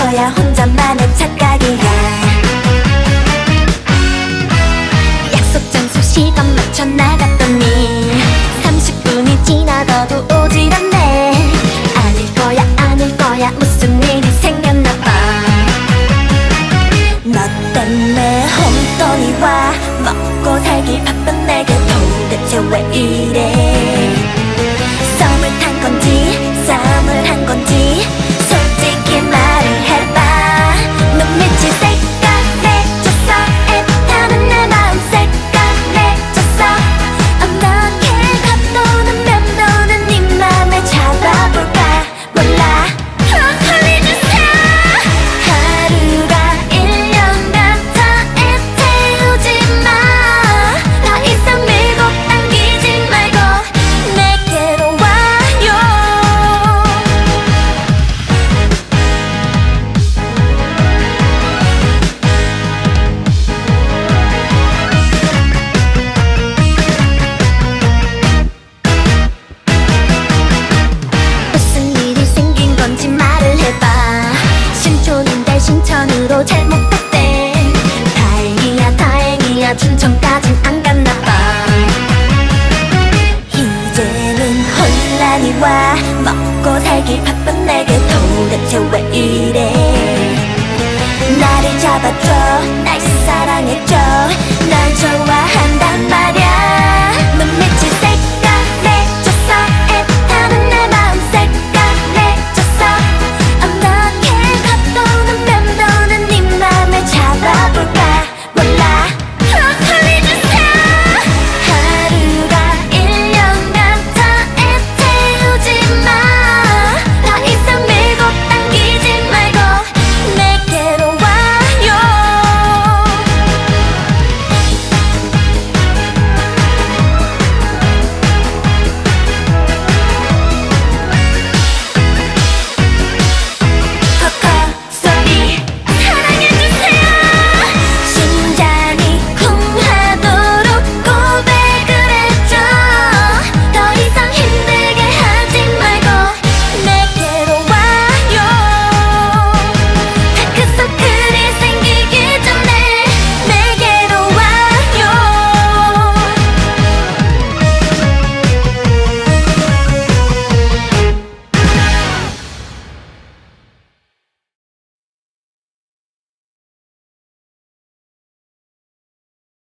거야 혼자만의 착각이야. 약속 장소 시간 맞춰 나갔더니 30분이 지나도 오질 않네. 아닐 거야 아닐 거야 무슨 일이 생겼나 봐너 때문에 홈돈이 와. 먹고 살기 바쁜 내게 도대체 왜 이래? 많이 와. 먹고 살길 바쁜 내게 도대체 왜 이래?